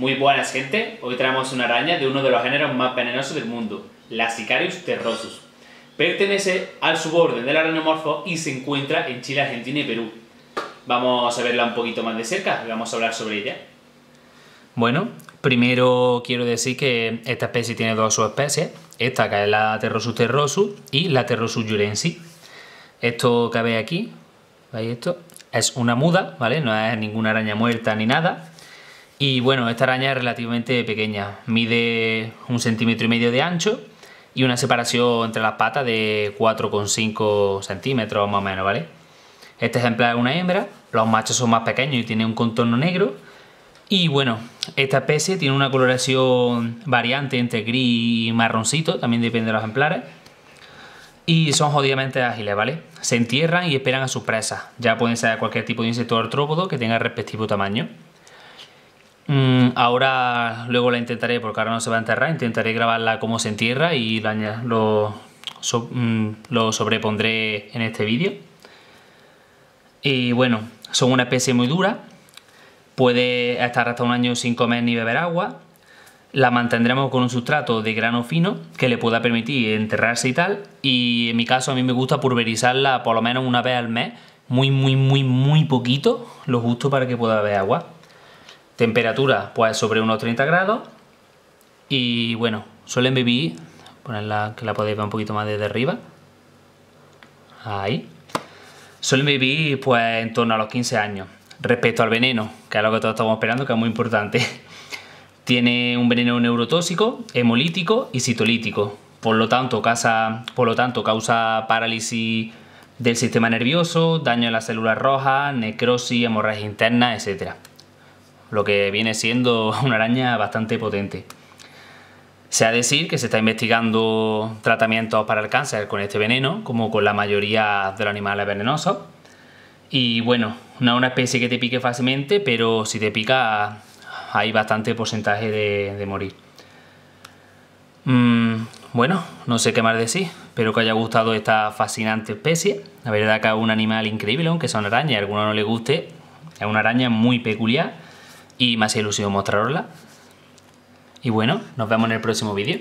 Muy buenas gente, hoy traemos una araña de uno de los géneros más venenosos del mundo, la Sicarius terrosus. Pertenece al suborden del arañomorfo y se encuentra en Chile, Argentina y Perú. Vamos a verla un poquito más de cerca y vamos a hablar sobre ella. Bueno, primero quiero decir que esta especie tiene dos subespecies, esta que es la Terrosus terrosus y la Terrosus jurensis. Esto que veis aquí, ¿veis esto? Es una muda, ¿vale? No es ninguna araña muerta ni nada. Y bueno, esta araña es relativamente pequeña, mide un centímetro y medio de ancho y una separación entre las patas de 4,5 centímetros más o menos, ¿vale? Este ejemplar es una hembra, los machos son más pequeños y tienen un contorno negro. Y bueno, esta especie tiene una coloración variante entre gris y marroncito, también depende de los ejemplares. Y son jodidamente ágiles, ¿vale? Se entierran y esperan a sus presas. Ya pueden ser cualquier tipo de insecto artrópodo que tenga el respectivo tamaño. Mm, ahora luego la intentaré, porque ahora no se va a enterrar, intentaré grabarla como se entierra y lo, mm, lo sobrepondré en este vídeo. Y bueno, son una especie muy dura, puede estar hasta un año sin comer ni beber agua. La mantendremos con un sustrato de grano fino que le pueda permitir enterrarse y tal. Y en mi caso a mí me gusta pulverizarla por lo menos una vez al mes, muy muy muy muy poquito, lo justo para que pueda beber agua. Temperatura, pues sobre unos 30 grados. Y bueno, suelen vivir, ponerla que la podéis ver un poquito más desde arriba. Ahí. Suelen vivir pues en torno a los 15 años. Respecto al veneno, que es lo que todos estamos esperando, que es muy importante. Tiene un veneno neurotóxico, hemolítico y citolítico. Por lo tanto, causa, por lo tanto, causa parálisis del sistema nervioso, daño en las células rojas, necrosis, hemorragia interna, etc lo que viene siendo una araña bastante potente. Se ha de decir que se está investigando tratamientos para el cáncer con este veneno, como con la mayoría de los animales venenosos. Y bueno, no es una especie que te pique fácilmente, pero si te pica hay bastante porcentaje de, morir. Mm, bueno, no sé qué más decir. Espero que haya gustado esta fascinante especie. La verdad que es un animal increíble, aunque son arañas, a alguno no le guste. Es una araña muy peculiar y me hace ilusión mostrarosla. Y bueno, nos vemos en el próximo vídeo.